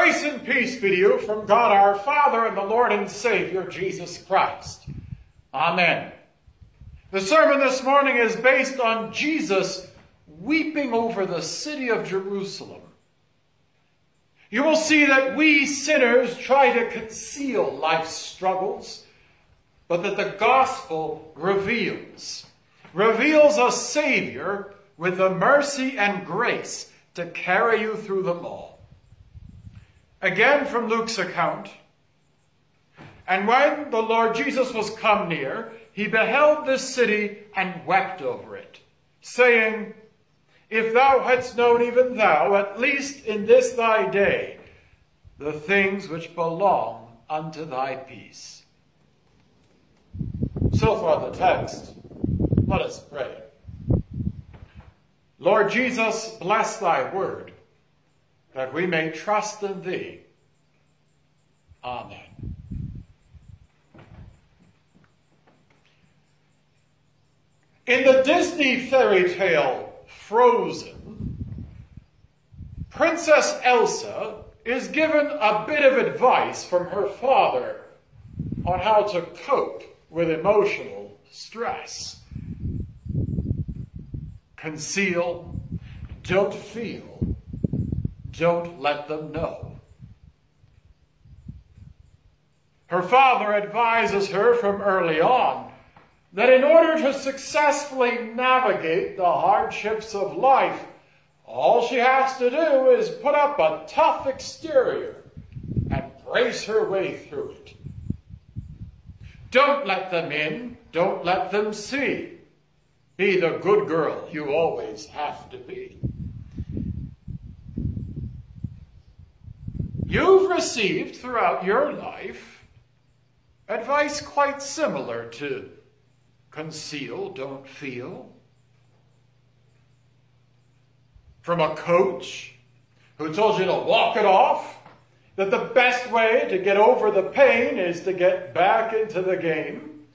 Grace and peace be to you from God our Father and the Lord and Savior Jesus Christ. Amen. The sermon this morning is based on Jesus weeping over the city of Jerusalem. You will see that we sinners try to conceal life's struggles, but that the gospel reveals, reveals a Savior with the mercy and grace to carry you through them all. Again from Luke's account. And when the Lord Jesus was come near, he beheld this city and wept over it, saying, If thou hadst known even thou, at least in this thy day, the things which belong unto thy peace. So far the text. Let us pray. Lord Jesus, bless thy word that we may trust in thee. Amen. In the Disney fairy tale Frozen, Princess Elsa is given a bit of advice from her father on how to cope with emotional stress. Conceal, don't feel, don't let them know. Her father advises her from early on that in order to successfully navigate the hardships of life, all she has to do is put up a tough exterior and brace her way through it. Don't let them in, don't let them see. Be the good girl you always have to be. You've received throughout your life advice quite similar to conceal, don't feel. From a coach who told you to walk it off, that the best way to get over the pain is to get back into the game.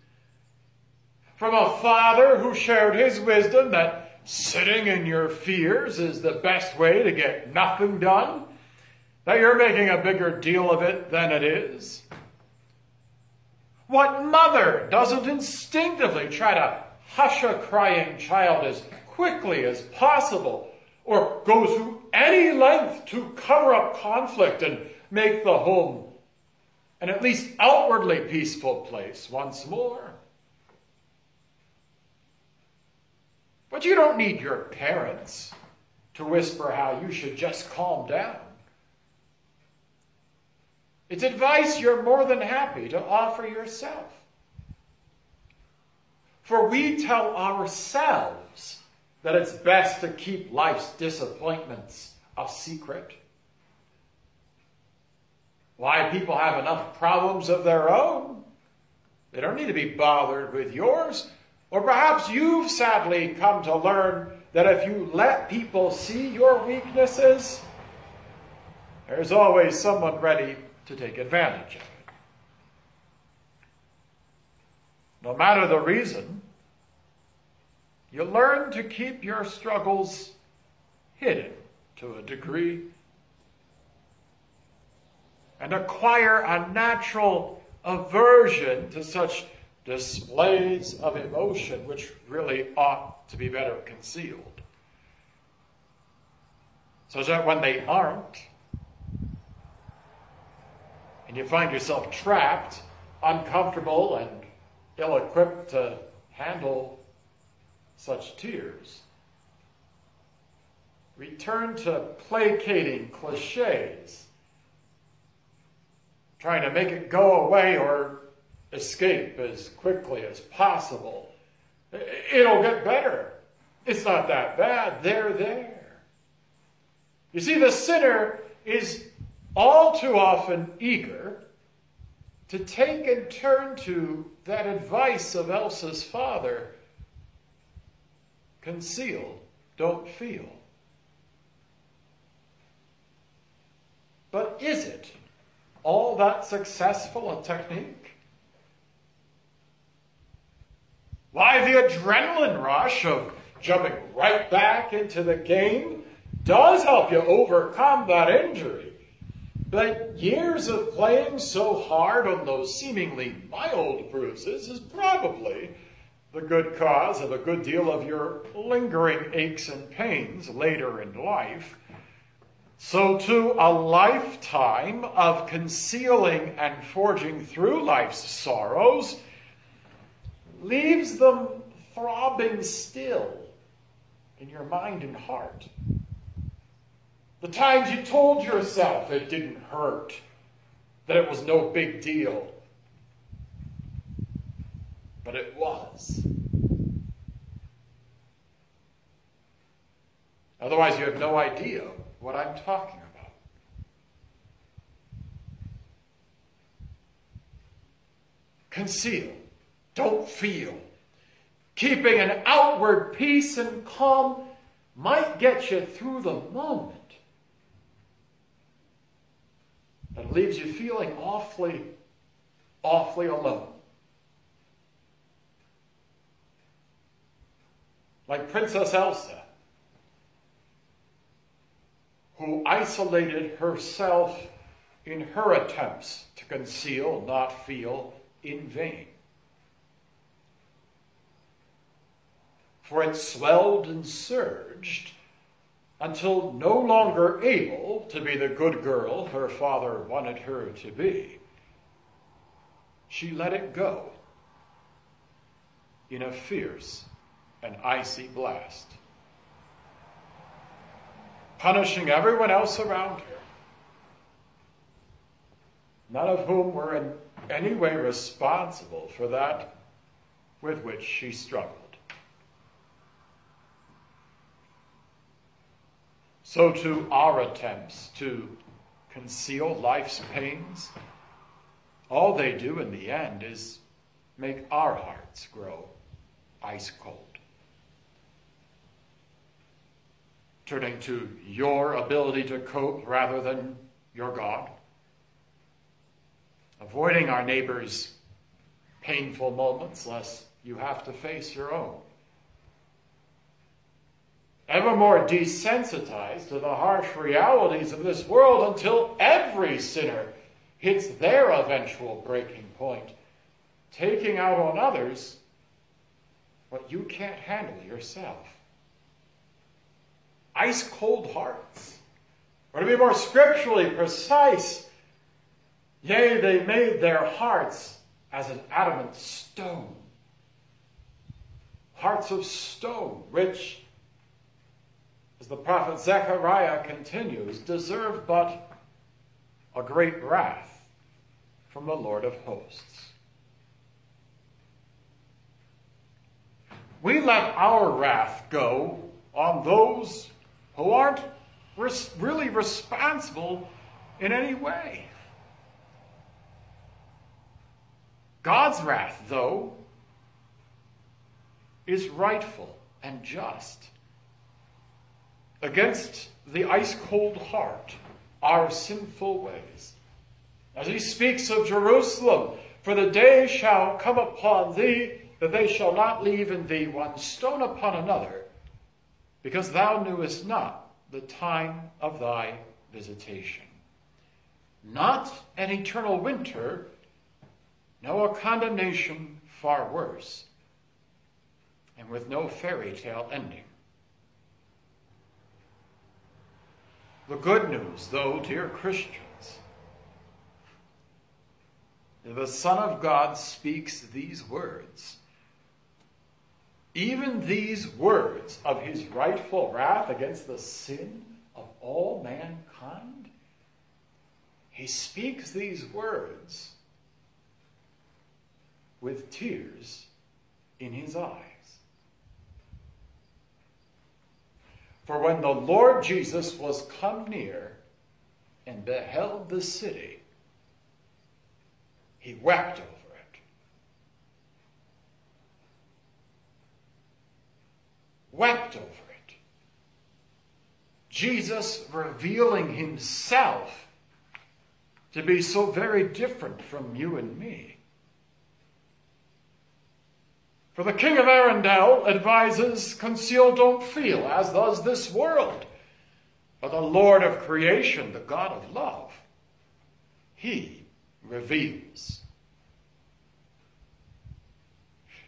From a father who shared his wisdom that sitting in your fears is the best way to get nothing done that you're making a bigger deal of it than it is? What mother doesn't instinctively try to hush a crying child as quickly as possible or go through any length to cover up conflict and make the home an at least outwardly peaceful place once more? But you don't need your parents to whisper how you should just calm down. It's advice you're more than happy to offer yourself. For we tell ourselves that it's best to keep life's disappointments a secret. Why people have enough problems of their own. They don't need to be bothered with yours. Or perhaps you've sadly come to learn that if you let people see your weaknesses, there's always someone ready to take advantage of it. No matter the reason, you learn to keep your struggles hidden to a degree and acquire a natural aversion to such displays of emotion which really ought to be better concealed. So that when they aren't, and you find yourself trapped, uncomfortable, and ill equipped to handle such tears. Return to placating cliches, trying to make it go away or escape as quickly as possible. It'll get better. It's not that bad. They're there. You see, the sinner is all too often eager to take and turn to that advice of Elsa's father conceal, don't feel. But is it all that successful a technique? Why, the adrenaline rush of jumping right back into the game does help you overcome that injury. But years of playing so hard on those seemingly mild bruises is probably the good cause of a good deal of your lingering aches and pains later in life. So, too, a lifetime of concealing and forging through life's sorrows leaves them throbbing still in your mind and heart. The times you told yourself it didn't hurt, that it was no big deal. But it was. Otherwise, you have no idea what I'm talking about. Conceal. Don't feel. Keeping an outward peace and calm might get you through the moment. It leaves you feeling awfully, awfully alone. Like Princess Elsa, who isolated herself in her attempts to conceal, not feel, in vain. For it swelled and surged until no longer able to be the good girl her father wanted her to be. She let it go in a fierce and icy blast, punishing everyone else around her, none of whom were in any way responsible for that with which she struggled. So, too our attempts to conceal life's pains, all they do in the end is make our hearts grow ice cold. Turning to your ability to cope rather than your God. Avoiding our neighbor's painful moments lest you have to face your own ever more desensitized to the harsh realities of this world until every sinner hits their eventual breaking point, taking out on others what you can't handle yourself. Ice cold hearts. Or to be more scripturally precise, yea, they made their hearts as an adamant stone. Hearts of stone, which as the prophet Zechariah continues, deserve but a great wrath from the Lord of hosts. We let our wrath go on those who aren't res- really responsible in any way. God's wrath, though, is rightful and just against the ice cold heart, our sinful ways. As he speaks of Jerusalem, for the day shall come upon thee that they shall not leave in thee one stone upon another, because thou knewest not the time of thy visitation. Not an eternal winter, no a condemnation far worse, and with no fairy tale ending. The good news, though, dear Christians, the Son of God speaks these words. Even these words of his rightful wrath against the sin of all mankind, he speaks these words with tears in his eyes. For when the Lord Jesus was come near and beheld the city, he wept over it. Wept over it. Jesus revealing himself to be so very different from you and me. For the king of Arendelle advises, conceal, don't feel, as does this world. But the Lord of creation, the God of love, he reveals.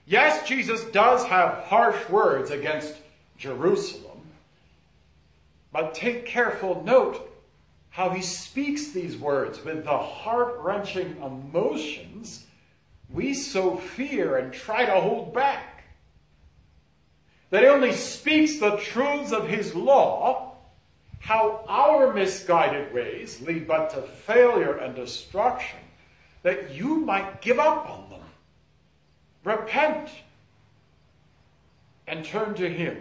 Yes, Jesus does have harsh words against Jerusalem, but take careful note how he speaks these words with the heart wrenching emotions we so fear and try to hold back. That he only speaks the truths of his law, how our misguided ways lead but to failure and destruction, that you might give up on them, repent, and turn to him.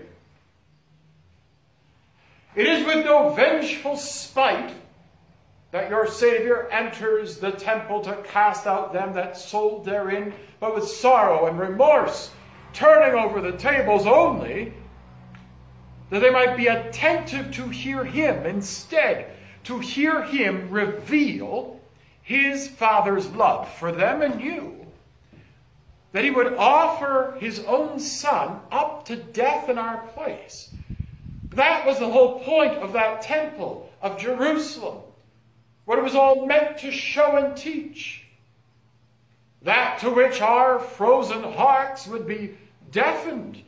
It is with no vengeful spite that your Savior enters the temple to cast out them that sold therein, but with sorrow and remorse, turning over the tables only, that they might be attentive to hear him instead, to hear him reveal his Father's love for them and you, that he would offer his own Son up to death in our place. That was the whole point of that temple of Jerusalem what it was all meant to show and teach. That to which our frozen hearts would be deafened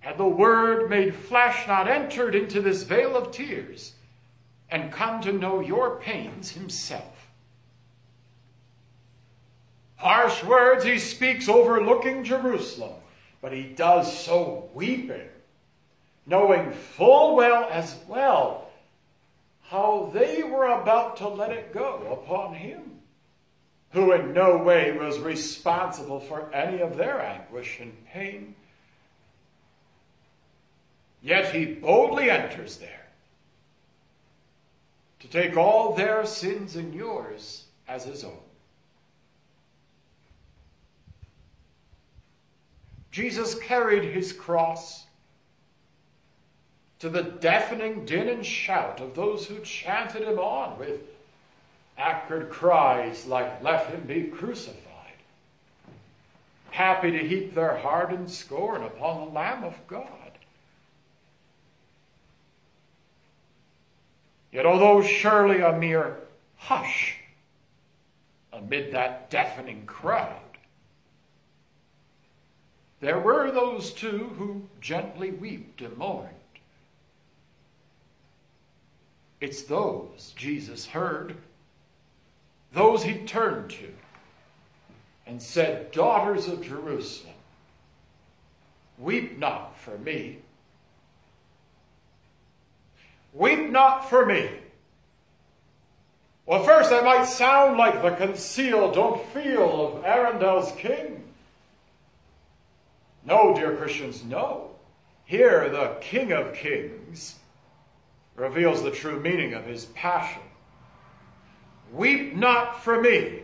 had the Word made flesh not entered into this vale of tears and come to know your pains himself. Harsh words he speaks overlooking Jerusalem, but he does so weeping, knowing full well as well how they were about to let it go upon him, who in no way was responsible for any of their anguish and pain. Yet he boldly enters there to take all their sins and yours as his own. Jesus carried his cross to the deafening din and shout of those who chanted him on with acrid cries like, Let him be crucified, happy to heap their hardened scorn upon the Lamb of God. Yet, although surely a mere hush amid that deafening crowd, there were those too who gently wept and mourned. It's those Jesus heard, those he turned to and said, Daughters of Jerusalem, weep not for me. Weep not for me. Well, first, I might sound like the conceal, don't feel of Arendelle's king. No, dear Christians, no. Here, the King of Kings reveals the true meaning of his passion. Weep not for me.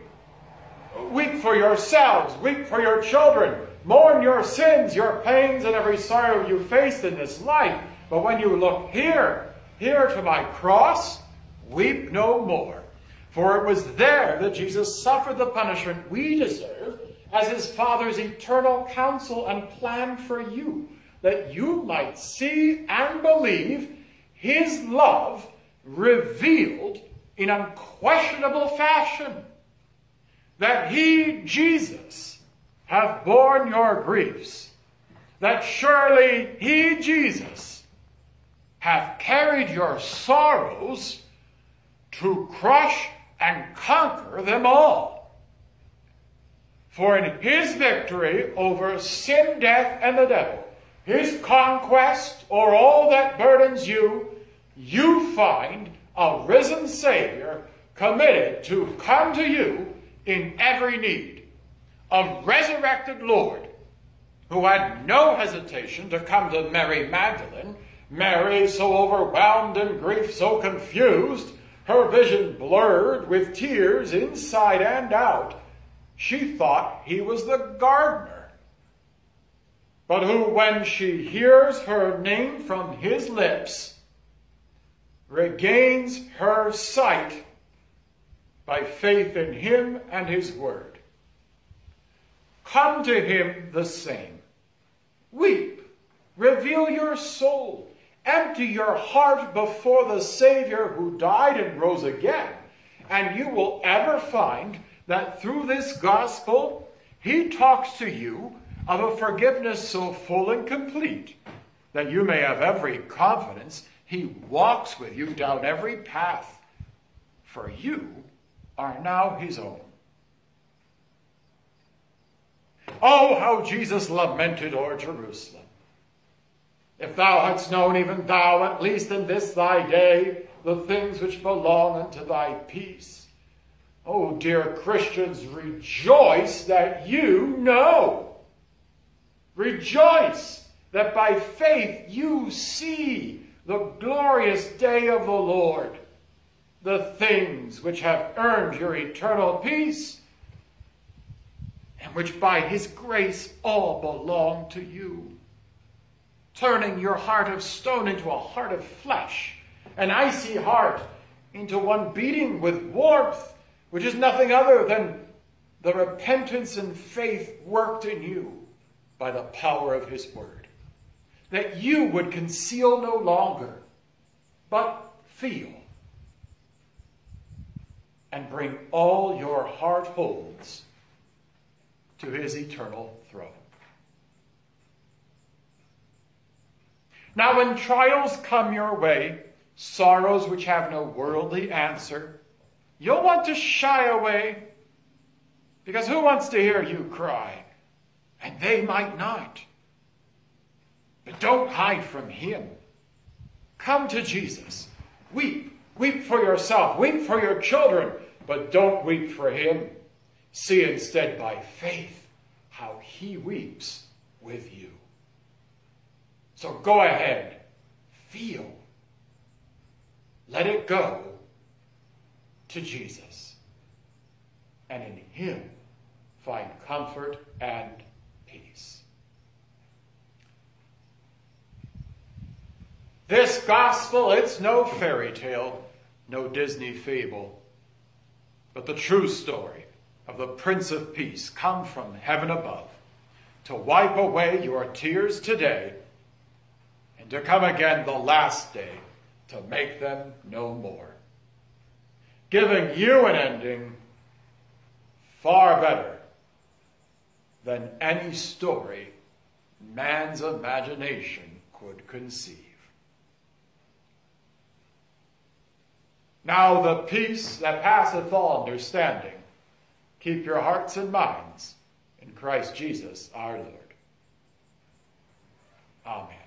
Weep for yourselves. Weep for your children. Mourn your sins, your pains, and every sorrow you faced in this life. But when you look here, here to my cross, weep no more. For it was there that Jesus suffered the punishment we deserve as his Father's eternal counsel and plan for you, that you might see and believe his love revealed in unquestionable fashion. That he, Jesus, hath borne your griefs. That surely he, Jesus, hath carried your sorrows to crush and conquer them all. For in his victory over sin, death, and the devil, his conquest or all that burdens you, you find a risen Savior committed to come to you in every need. A resurrected Lord who had no hesitation to come to Mary Magdalene, Mary so overwhelmed in grief, so confused, her vision blurred with tears inside and out, she thought he was the gardener. But who, when she hears her name from his lips, regains her sight by faith in him and his word. Come to him the same. Weep, reveal your soul, empty your heart before the Savior who died and rose again, And you will ever find that through this gospel, he talks to you of a forgiveness so full and complete that you may have every confidence he walks with you down every path, for you are now his own. Oh, how Jesus lamented o'er Jerusalem. If thou hadst known, even thou, at least in this thy day, the things which belong unto thy peace. Oh, dear Christians, rejoice that you know. Rejoice that by faith you see the glorious day of the Lord, the things which have earned your eternal peace, and which by his grace all belong to you turning your heart of stone into a heart of flesh, an icy heart into one beating with warmth, which is nothing other than the repentance and faith worked in you by the power of his word. That you would conceal no longer, but feel and bring all your heart holds to his eternal throne. Now, when trials come your way, sorrows which have no worldly answer, you'll want to shy away. Because who wants to hear you cry? And they might not. But don't hide from Him. Come to Jesus. Weep. Weep for yourself. Weep for your children. But don't weep for Him. See instead by faith how He weeps with you. So go ahead, feel, let it go to Jesus. And in Him, find comfort and peace. This gospel, it's no fairy tale, no Disney fable, but the true story of the Prince of Peace come from heaven above to wipe away your tears today and to come again the last day to make them no more. Giving you an ending far better than any story man's imagination could conceive. Now the peace that passeth all understanding, keep your hearts and minds in Christ Jesus our Lord. Amen.